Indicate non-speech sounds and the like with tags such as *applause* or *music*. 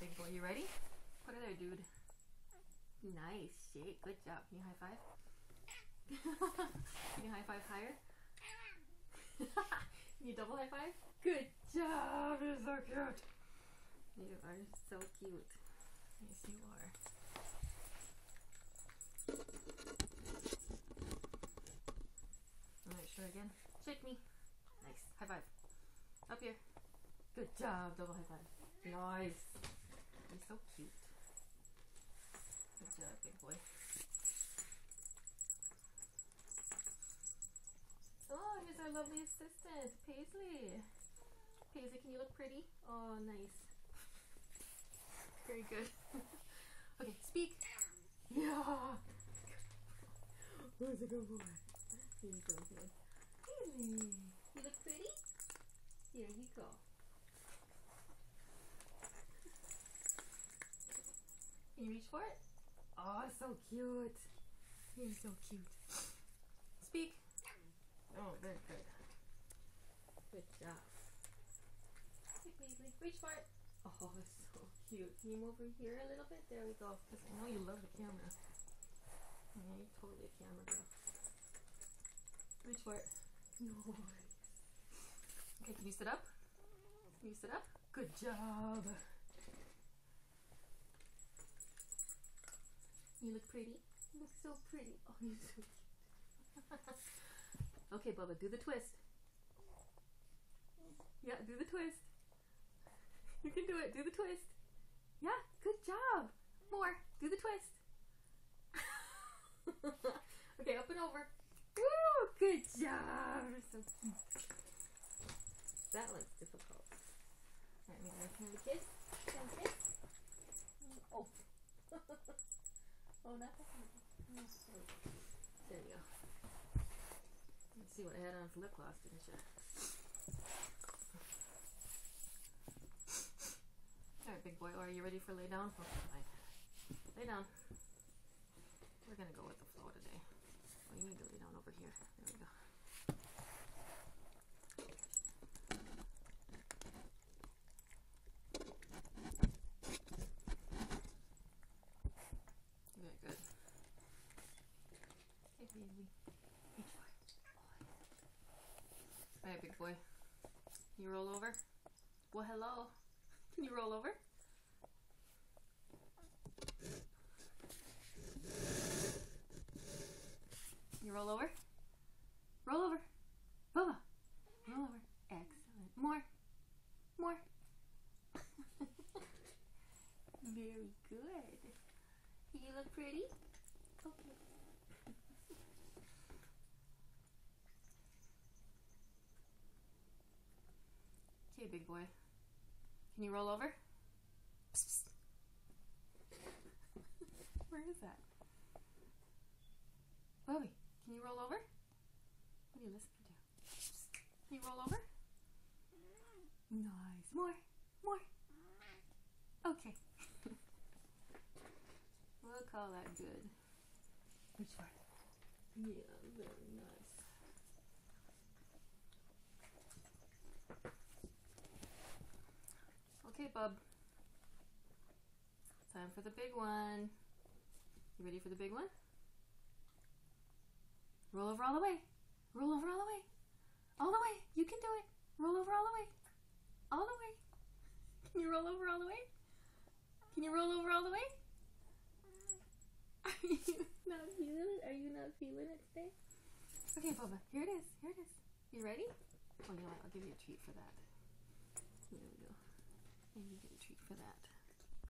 Big boy, you ready? Put it there, dude. Nice shake. Good job. Can you high five? *laughs* Can you high five higher? *laughs* Can you double high five? Good job. You're so cute. You are so cute. Yes, you are. Alright, sure again. Shake me. Nice. High five. Up here. Good job. Double high five. Nice. You're so cute. Good job, big boy. Oh, here's our lovely assistant, Paisley. Paisley, can you look pretty? Oh, nice. *laughs* Very good. *laughs* okay, speak. Yeah. Where's a good boy? Here you go, here. Paisley, you look pretty? Here you go. Can you reach for it? Oh, so cute. You're so cute. Speak. Oh, very good. Good job. Hey, reach for it. Oh, so cute. Can you move over here a little bit? There we go. 'Cause I know you love the camera. Yeah, you're totally a camera girl. Reach for it. Nice. Okay, can you sit up? Can you sit up? Good job. You look pretty. You look so pretty. Oh, you're so cute. *laughs* okay, Bubba, do the twist. Yeah, do the twist. *laughs* You can do it. Do the twist. Yeah, good job. More. Do the twist. *laughs* okay, up and over. Woo! Good job. That one's difficult. Alright, maybe I can have a kiss. Can I kiss? Oh. Oh, not that one. There you go. Let's see what I had on for lip gloss, didn't you? Alright, big boy. Oh, are you ready for lay down? Oh, okay, fine. Lay down. We're gonna go with the flow today. Oh, you need to lay down over here. There we go. Very good. Hey, baby. Reach for. Alright, big boy. Can you roll over? Well, hello. Can *laughs* you roll over? Can you roll over? Roll over. Bubba. Roll over. Excellent. More. More. *laughs* Very good. You look pretty? Okay. Okay, big boy. Can you roll over? Where is that? Bobby, can you roll over? What are you listening to? Can you roll over? Nice. More. More. Okay. *laughs* we'll call that good. Which part? Yeah, very nice. Okay, bub. Time for the big one. You ready for the big one? Roll over all the way. Roll over all the way. All the way. You can do it. Roll over all the way. All the way. Can you roll over all the way? Can you roll over all the way? Are you not feeling it? Are you not feeling it today? Okay, Bubba. Here it is. Here it is. You ready? Oh, you know what? I'll give you a treat for that. There we go. And you get a treat for that.